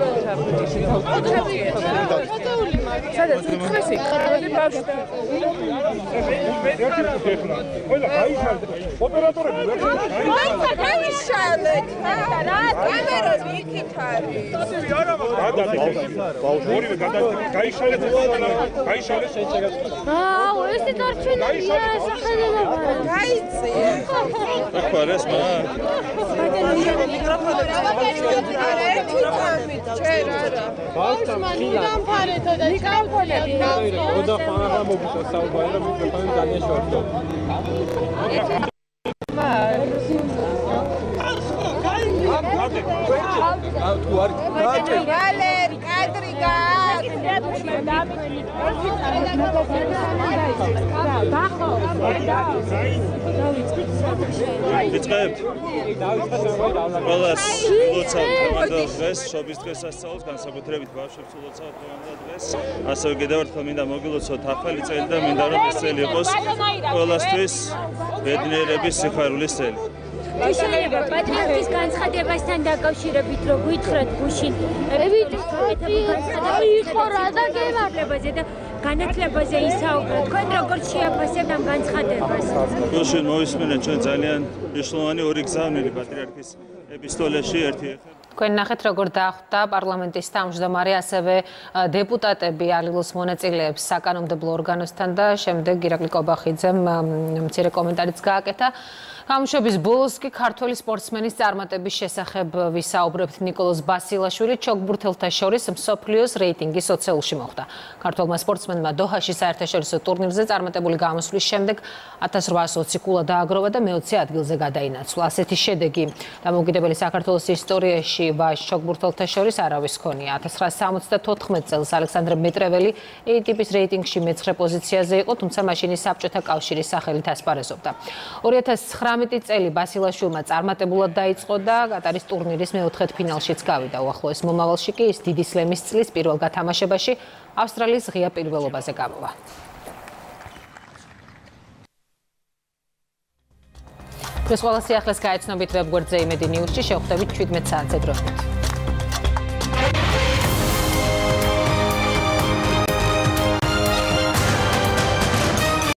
Speaker 29: ოთეული მაგ. სადაც თხმესი ხარვადი ბავშვი.
Speaker 27: ყველა გაიშალეთ. ოპერატორები ვერ
Speaker 29: გაიშალეთ. გაიშალეთ. რა კამერები იქით არის.
Speaker 27: არა მაგრამ ორივე გადაჭრილი გაიშალეთ გაიშალეთ შეჭერა.
Speaker 29: აუ ესე დარჩენილია სახელმწიფო. გაიწი.
Speaker 15: ახლა ეს მა
Speaker 29: მიკროფონი არა ერთი წამით ჩვენ არა. ბავშვმა ნინამ ფარეთო და მიკროფონები
Speaker 27: და ხანა მოგიწა საუბარი და მიკროფონი
Speaker 28: ამ თუ არ გააჭე
Speaker 29: გალერ კადრი გაკ
Speaker 15: ვიწყებთ ყველას ლოცავ თემანდელ დღეს შობის დღესასწაულს განსაკუთრებით ბავშვებს ლოცავ თემანდელ დღეს. ასევე კიდევ ერთხელ მინდა მოგილოცოთ ახალი წელი და მინდა რომ ეს წელი იყოს ყველასთვის ბედნიერების სიხარულის წელი
Speaker 31: შეიძლება პატრიოტის განცხადებასთან დაკავშირებით რო გითხრათ გუშინ
Speaker 29: იყო რა და
Speaker 31: გემარლებაზე და განათლებაზე ისაუბრა. თქვენ როგორ შეაფასებთ ამ განცხადებას?
Speaker 15: გუშინ მოვისმენთ ჩვენ ძალიან მნიშვნელოვანი ორი გზავნილი პატრიარქის ეპისტოლეში ერთი
Speaker 1: თქვენ ნახეთ როგორ დახვდა პარლამენტის თავმჯდომარე ასევე დეპუტატები ალილოს მონაწილეებს საკანონმდებლო ორგანოსთან და შემდეგ ირაკლი კობახიძემ მცირე კომენტარიც გააკეთა გამშვების ბოლოს კი ქართველი სპორტსმენის წარმატების შესახებ ვისაუბრებთ ნიკოლოზ ბასილაშვილი ჩოგბურთელთა შორის მსოფლიოს რეიტინგის ოცეულში მოხვდა. ქართველმა სპორტსმენმა დოჰაში საერთაშორისო ტურნირზე წარმატებული გამოსვლის შემდეგ 1820 კულა დააგროვა და მე-20 ადგილზე გადაინაცვლა. ასეთი შედეგი დამოუკიდებელი საქართველოს ისტორიაში ვაშ ჩოგბურთელთა შორის არავის ქონია. 1974 წელს ალექსანდრე მეტრეველი ATP-ის რეიტინგში მე-9 პოზიციაზე იყო, თუმცა მაშინ ის საბჭოთა კავშირის სახელით ასპარეზობდა. 2009 18 წელი ბასილაშვილმა წარმატებულად დაიწყო და კატარის ტურნირის მეოთხედ ფინალშიც გავიდა. უახლოეს მომავალში კი ის დიდი სლემის წლის პირველ გათამაშებაში ავსტრალიის ღია პირველობაზე გამოვა. ეს ყველა სიახლეს გაეცნობით ვებგვერდზე იმედი ნიუსში შევხვდებით 17 საათზე დროებით.